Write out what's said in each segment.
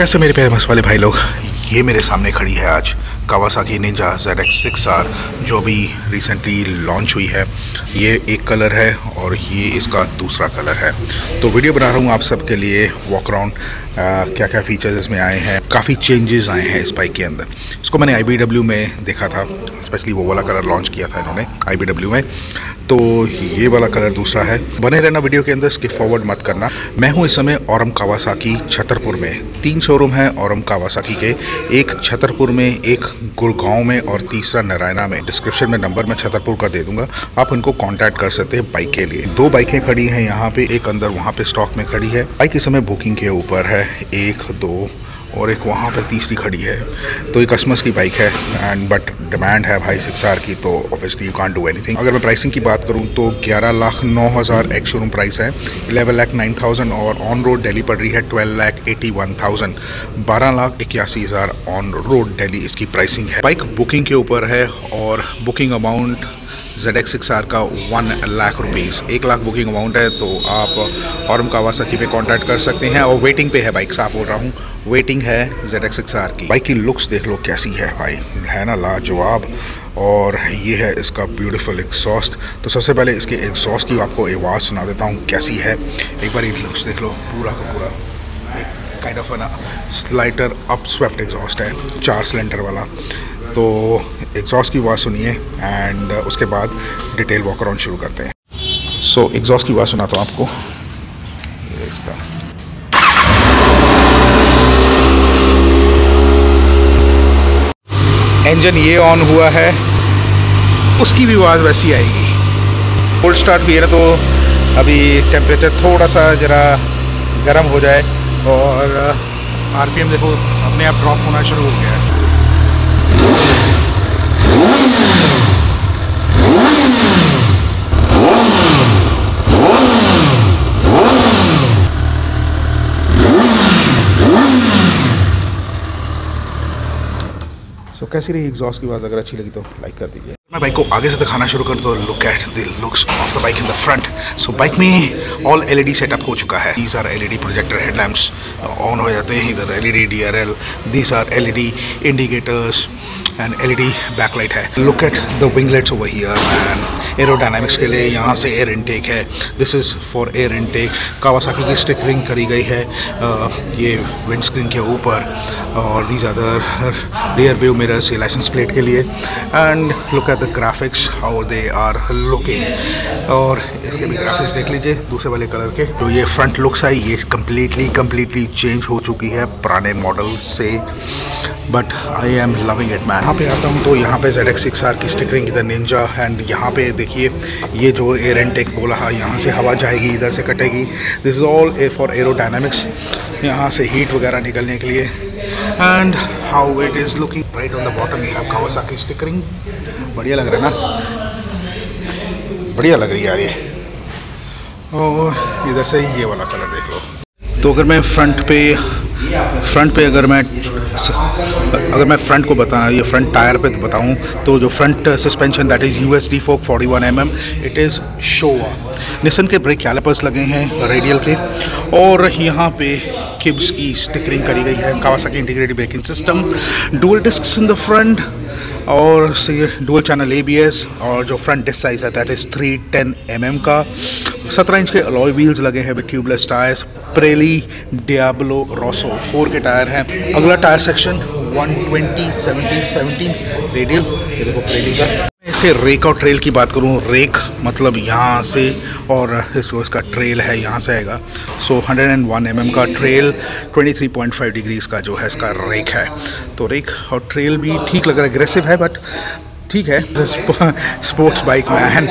कैसे मेरे प्यारे मस वाले भाई लोग? ये मेरे सामने खड़ी है आज Kawasaki Ninja Z X six R जो भी रिसेंटली लॉन्च हुई है। ये एक कलर है और ये इसका दूसरा कलर है। तो वीडियो बना रहा हूँ आप सबके लिए वॉक अराउंड क्या क्या फीचर्स इसमें आए हैं। काफ़ी चेंजेस आए हैं इस बाइक के अंदर। इसको मैंने IBW में देखा था स्पेशली वो वाला कलर लॉन्च किया था इन्होंने IBW में। तो ये वाला कलर दूसरा है। बने रहना वीडियो के अंदर स्किप फॉरवर्ड मत करना। मैं हूँ इस समय औरम कावासाकी, छतरपुर में। तीन शोरूम है औरम कावासाकी के। एक छतरपुर में, एक गुड़गांव में और तीसरा नारायणा में। डिस्क्रिप्शन में नंबर मैं छतरपुर का दे दूँगा। आप उनको कांटेक्ट कर सकते हैं बाइक के लिए। दो बाइकें खड़ी हैं यहाँ पे, एक अंदर वहाँ पे स्टॉक में खड़ी है। बाइक इस समय बुकिंग के ऊपर है। एक, दो और एक वहाँ पर तीसरी खड़ी है। तो ये कस्टमर्स की बाइक है एंड बट डिमांड है भाई सिक्स आर की तो obviously you can do anything अगर मैं प्राइसिंग की बात करूँ तो ग्यारह लाख नौ हज़ार एक शोरूम प्राइस है। इलेवन लाख नाइन थाउज़ेंड और ऑन रोड डेली पड़ रही है twelve lakh eighty one thousand बारह लाख इक्यासी हज़ार ऑन रोड डेली इसकी प्राइसिंग है। बाइक बुकिंग के ऊपर है और booking amount Z X six R का वन लाख रुपीज़ एक लाख बुकिंग अमाउंट है तो आप और कावासाकी पे कांटेक्ट कर सकते हैं और वेटिंग पे है बाइक साफ़ बोल रहा हूँ वेटिंग है जेड एक्स सिक्स आर की। बाइक की लुक्स देख लो कैसी है भाई, है ना लाजवाब, और ये है इसका ब्यूटीफुल एग्जॉस्ट तो सबसे पहले इसके एग्जॉस्ट की आपको आवाज़ सुना देता हूँ, कैसी है। एक बार ये लुक्स देख लो, पूरा का पूरा। काइंड ऑफ़ ना स्लाइटर अप स्वेफ्ट एग्जॉस्ट है चार सिलेंडर वाला। तो एग्जॉस्ट की आवाज़ सुनिए एंड उसके बाद डिटेल वॉक अराउंड शुरू करते हैं। सो so, एग्जॉस्ट की आवाज़ सुनाता हूँ आपको। इसका। इंजन ये ऑन हुआ है उसकी भी आवाज़ वैसी आएगी। फुल स्टार्ट भी है ना तो अभी टेम्परेचर थोड़ा सा ज़रा गर्म हो जाए। और आरपीएम देखो अपने आप ड्रॉप होना शुरू हो गया है। सो so, कैसी रही एग्जॉस्ट की आवाज़ अगर अच्छी लगी तो लाइक कर दीजिए। मैं बाइक को आगे से दिखाना शुरू कर दो। Look at the looks of the bike in the front so bike में ऑल एलईडी सेटअप हो चुका है। These are LED projector headlamps on हो जाते हैं। इधर LED DRL these are LED indicators and LED backlight है। Look at the winglets over here and aerodynamics के लिए यहाँ से एयर इनटेक है। This is for air intake Kawasaki की स्टिकरिंग करी गई है uh, ये विंड स्क्रीन के ऊपर। और these other rear view mirrors ये लाइसेंस प्लेट के लिए। And look at the graphics how they are looking और इसके भी ग्राफिक्स देख लीजिए दूसरे वाले कलर के। जो ये फ्रंट लुक्स है ये कम्प्लीटली कम्प्लीटली चेंज हो चुकी है पुराने मॉडल से। But I am loving it man यहाँ पे आता हूँ तो यहाँ पे जेड एक्स सिक्स आर की स्टिकरिंग इधर निंजा एंड यहाँ पे देखिए, ये जो एयर एंड टेक बोला, है, यहाँ से हवा जाएगी, इधर से कटेगी। This is all a for aerodynamics यहाँ से हीट वगैरह निकलने के लिए। And how it is looking right on the bottom you have Kawasaki stickering बढ़िया लग रहा है ना? बढ़िया लग रही है यार ये। और इधर से ये वाला कलर देख लो। तो अगर मैं फ्रंट पे फ्रंट पे अगर मैं अगर मैं फ्रंट को बता, ये फ्रंट टायर पे बताऊँ तो जो front suspension that is U S D fork forty one M M it is Showa Nissin के ब्रेक कैलिपर्स लगे हैं रेडियल के, और यहाँ पे किब्स की स्टिकरिंग करी गई है Kawasaki integrated braking system dual disc in the front और डुअल चैनल ए और जो फ्रंट डिस्क साइज़ है that is three ten M का। सत्रह इंच के अलॉय व्हील्स लगे हैं with tubeless tyres Pirelli Diablo Rosso four के टायर हैं। अगला टायर सेक्शन 120 70 17 रेडियल ये देखो प्रेली का। इसके रेक और ट्रेल की बात करूँ, रेक मतलब यहाँ से और इसको इसका ट्रेल है, यहाँ से आएगा। सो 101 एंड mm का ट्रेल 23.5 डिग्रीज का जो है इसका रेक है। तो रेक और ट्रेल भी ठीक लग रहा है एग्रेसिव है। बट ठीक है स्पोर्ट्स बाइक मैन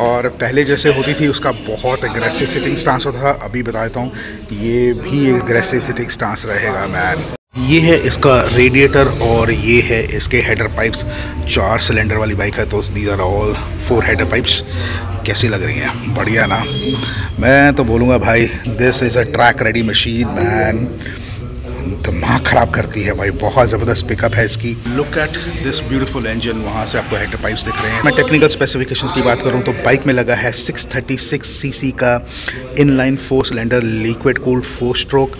और पहले जैसे होती थी, उसका बहुत एग्रेसिव सिटिंग स्टांस होता था। अभी बता देता हूँ, ये भी एग्रेसिव सिटिंग स्टांस रहेगा मैन ये है इसका रेडिएटर और ये है इसके हेडर पाइप्स चार सिलेंडर वाली बाइक है तो these are all four header pipes कैसी लग रही हैं? बढ़िया ना। मैं तो बोलूँगा भाई this is a track ready machine man दिमाग ख़राब करती है भाई बहुत ज़बरदस्त पिकअप है इसकी। Look at this beautiful engine वहाँ से आपको हेड पाइप्स दिख रहे हैं। मैं टेक्निकल स्पेसिफिकेशंस की बात करूँ तो बाइक में लगा है 636 सीसी का inline four cylinder liquid cooled four stroke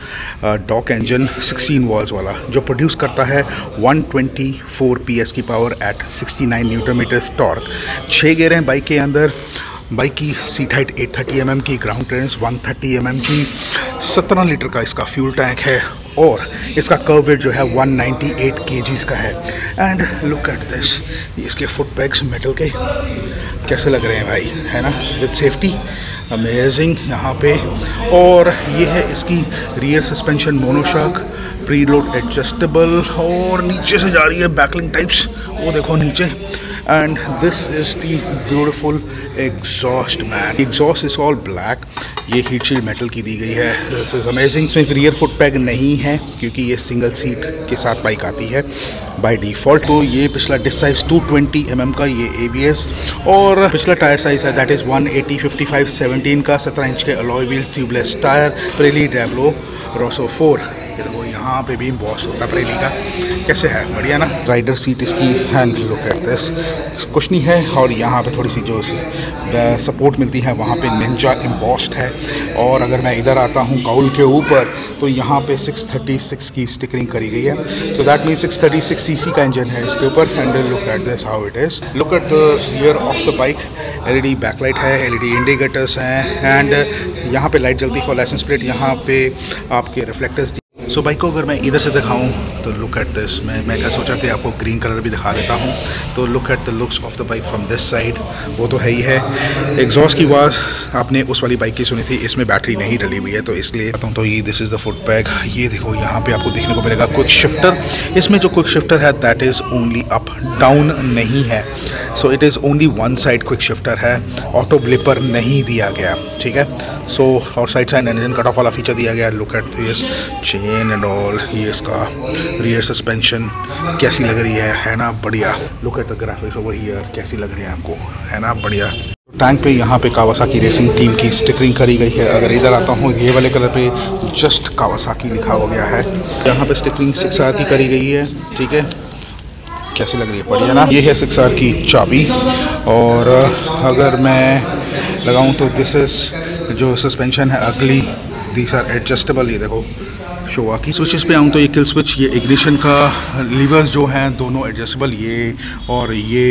DOHC engine 16 valves वाला जो प्रोड्यूस करता है 124 पीएस की power at 69 newton metre torque छः गेयर हैं बाइक के अंदर। बाइक की सीट हाइट 830 थर्टी mm की ग्राउंड क्लियरेंस 130 थर्टी mm की 17 लीटर का इसका फ्यूल टैंक है और इसका कर्व वेट जो है 198 नाइन्टी का है। एंड लुक एट दिस इसके फुट पैक्स मेटल के कैसे लग रहे हैं भाई, है ना? विद सेफ्टी अमेजिंग यहाँ पे। और ये है इसकी rear suspension monoshock pre load adjustable और नीचे से जा रही है बैकलिंग टाइप्स वो देखो नीचे and this is the beautiful exhaust man exhaust is all black ये हीट शील्ड मेटल की दी गई है. दिस इज़ अमेजिंग इसमें रियर फुट पैग नहीं है, क्योंकि ये सिंगल सीट के साथ बाइक आती है बाय डिफ़ॉल्ट तो ये पिछला डिस साइज़ 220 mm का ये ए और पिछला टायर साइज़ है दैट इज़ 180 55 17 का 17 इंच के alloy wheel tubeless tyre Pirelli Diablo Rosso four ये देखो यहाँ पे भी बॉस होता है प्रेली का। कैसे है? बढ़िया ना? राइडर सीट इसकी हैंड लुक एट दिस कुछ नहीं है और यहाँ पे थोड़ी सी जो सपोर्ट मिलती है, वहाँ पे निंजा इम्बॉस्ड है। और अगर मैं इधर आता हूँ काउल के ऊपर तो यहाँ पे 636 की स्टिकरिंग करी गई है। तो दैट मीन 636 सीसी का इंजन है इसके ऊपर। Handle look at this how it is look at the rear of the bike L LED backlight है एलईडी इंडिकेटर्स हैं। एंड यहाँ पे लाइट जलती फॉर लाइसेंस प्लेट यहाँ पे आपके रिफ्लेक्टर्स सो बाइक को अगर मैं इधर से दिखाऊँ तो लुक एट दिस मैं मैं क्या सोचा कि आपको ग्रीन कलर भी दिखा देता हूँ। तो look at the looks of the bike from this side वो तो है ही है। एग्जॉस्ट की आवाज़ आपने उस वाली बाइक की सुनी थी, इसमें बैटरी नहीं डली हुई है तो इसलिए बताऊँ तो ये this is the foot peg ये देखो, यहाँ पर आपको देखने को मिलेगा क्विक शिफ्टर इसमें जो क्विक शिफ्टर है that is only up down नहीं है। So it is only one side quick shifter है। ऑटो ब्लिपर नहीं दिया गया, ठीक है? सो और side side engine cut off वाला फीचर दिया गया look at this chain and all ये इसका रियर सस्पेंशन कैसी लग रही है? है ना? बढ़िया। Look at the graphics over here कैसी लग रही है आपको? है ना? बढ़िया। टैंक पे यहाँ पे कावासाकी रेसिंग टीम की स्टिकरिंग करी गई है। अगर इधर आता हूँ, ये वाले कलर पे जस्ट कावासाकी लिखा हो गया है। यहाँ पे स्टिकरिंग सिक्स आर की करी गई है, ठीक है? कैसी लग रही है? बढ़िया ना? ये है सिक्स आर की चाबी। और अगर मैं लगाऊँ तो दिस इज़ जो सस्पेंशन है अगली दीस आर एडजस्टेबल ये देखो। शोआ की स्विचेस पे आऊँ तो ये किल स्विच ये इग्निशन का लीवर्स जो हैं दोनों एडजस्टेबल ये और ये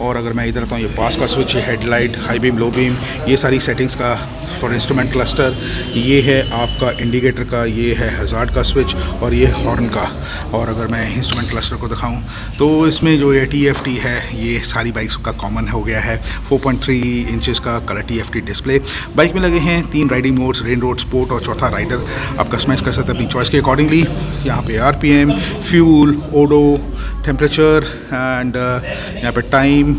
और अगर मैं इधर आता हूँ ये पास का स्विच ये headlight high beam low beam ये सारी सेटिंग्स का फॉर इंस्ट्रूमेंट क्लस्टर ये है आपका इंडिकेटर का, ये है हज़ार्ड का स्विच और ये हॉर्न का। और अगर मैं इंस्ट्रूमेंट क्लस्टर को दिखाऊँ तो इसमें जो ये टी एफ़ टी है, ये सारी बाइक्स का कॉमन हो गया है। 4.3 इंचेस का colour T F T display bike में लगे हैं तीन riding modes rain road sport और चौथा राइडर आप कस्टमाइज़ कर सकते हैं अपनी चॉइस के अकॉर्डिंगली यहाँ पे R P M fuel odo temperature and यहाँ पे टाइम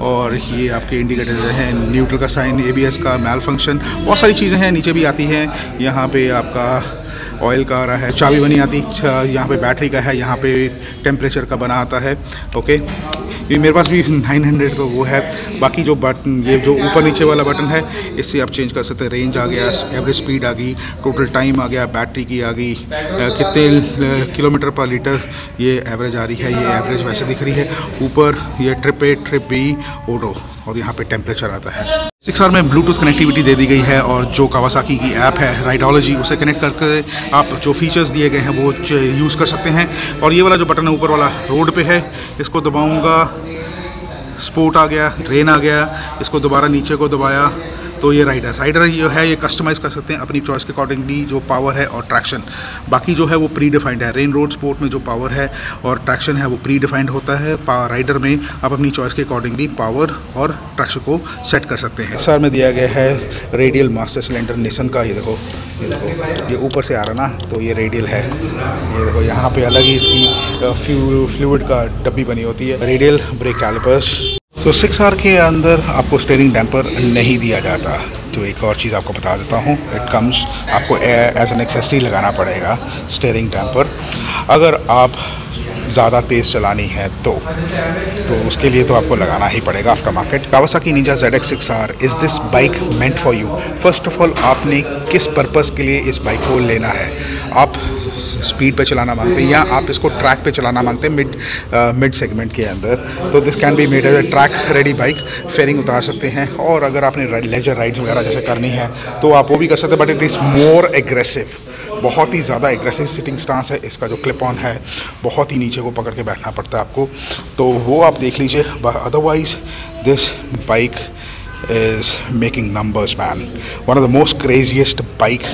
और ये आपके इंडिकेटर हैं न्यूट्रल का साइन एबीएस का मैल फ़ंक्शन बहुत सारी चीज़ें हैं, नीचे भी आती हैं। यहाँ पे आपका ऑयल का आ रहा है। चाबी बनी आती यहाँ पे बैटरी का है, यहाँ पे टेम्परेचर का बना आता है ओके ये मेरे पास भी 900 का वो है। बाकी जो बटन ये जो ऊपर नीचे वाला बटन है, इससे आप चेंज कर सकते हैं। रेंज आ गया एवरेज स्पीड आ गई टोटल टाइम आ गया बैटरी की आ गई कितने किलोमीटर पर लीटर ये एवरेज आ रही है, ये एवरेज वैसे दिख रही है। ऊपर ये trip A trip B odo और यहाँ पे टेम्परेचर आता है। सिक्स आर में ब्लूटूथ कनेक्टिविटी दे दी गई है और जो कावासाकी की ऐप है राइडोलॉजी उसे कनेक्ट करके आप जो फीचर्स दिए गए हैं, वो यूज़ कर सकते हैं। और ये वाला जो बटन है, ऊपर वाला रोड पे है, इसको दबाऊँगा स्पोर्ट आ गया रेन आ गया, इसको दोबारा नीचे को दबाया तो ये राइडर राइडर जो है, ये कस्टमाइज़ कर सकते हैं अपनी चॉइस के अकॉर्डिंगली जो पावर है और ट्रैक्शन बाकी जो है वो प्री डिफाइंड है। रेन रोड स्पोर्ट में जो पावर है और ट्रैक्शन है वो प्री डिफाइंड होता है। राइडर में आप अपनी चॉइस के अकॉर्डिंगली पावर और ट्रैक्शन को सेट कर सकते हैं। सर में दिया गया है रेडियल मास्टर सिलेंडर निसन का। ये देखो ये देखो, ये ऊपर से आ रहा ना तो ये रेडियल है। ये देखो, यहाँ पे अलग ही इसकी फ्लू फ्लूड का डब्बी बनी होती है। रेडियल ब्रेक कैलिपर्स तो सिक्स आर के अंदर आपको स्टेयरिंग डैम्पर नहीं दिया जाता। तो एक और चीज़ आपको बता देता हूँ इट कम्स आपको एज एन एक्सेसरी लगाना पड़ेगा स्टेयरिंग डैम्पर अगर आप ज़्यादा तेज़ चलानी है तो तो उसके लिए तो आपको लगाना ही पड़ेगा aftermarket Kawasaki Ninja Z X six R is this bike meant for you first of all आपने किस पर्पज़ के लिए इस बाइक को लेना है? आप स्पीड पे चलाना मांगते हैं या आप इसको ट्रैक पे चलाना मांगते हैं मिड मिड सेगमेंट के अंदर। तो this can be made as a track ready bike fairing उतार सकते हैं। और अगर आपने लेजर राइड्स वगैरह जैसे करनी है तो आप वो भी कर सकते हैं but it is more aggressive बहुत ही ज़्यादा एग्रेसिव सिटिंग स्टांस है इसका, जो क्लिप ऑन है। बहुत ही नीचे को पकड़ के बैठना पड़ता है आपको। तो वो आप देख लीजिए। Otherwise this bike is making numbers man. One of the most craziest bike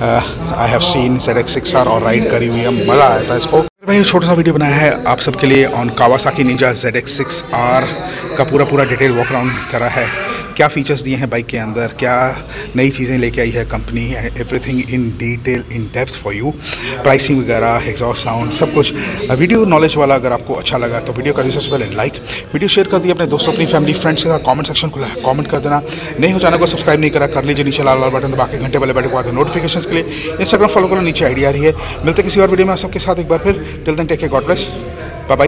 uh, I have seen. ZX6R और राइड करी हुई है। मज़ा आया था इसको। एक छोटा सा वीडियो बनाया है आप सबके लिए ऑन कावासाकी निंजा ZX6R का पूरा पूरा डिटेल वॉक राउंड करा है। क्या फ़ीचर्स दिए हैं बाइक के अंदर? क्या नई चीज़ें लेके आई है company everything in detail in depth for you pricing वगैरह एग्जॉस्ट साउंड सब कुछ। वीडियो नॉलेज वाला अगर आपको अच्छा लगा तो वीडियो कर दीजिए सबसे पहले लाइक वीडियो शेयर कर दिए अपने दोस्तों, अपनी फैमिली फ्रेंड्स के साथ। कॉमेंट सेक्शन खुला है कॉमेंट कर देना। नहीं हो चैनल को सब्सक्राइब नहीं करा, कर लीजिए नीचे लाल लाल बटन बाकी घंटे वाले बैठे बाद नोटिफिकेशन के लिए इंस्टाग्राम फॉलो करो नीचे आइडिया रही है। मिलते किसी और वीडियो में, आप सबके साथ एक बार फिर। टिल दिन टेक के गॉड ब्लेस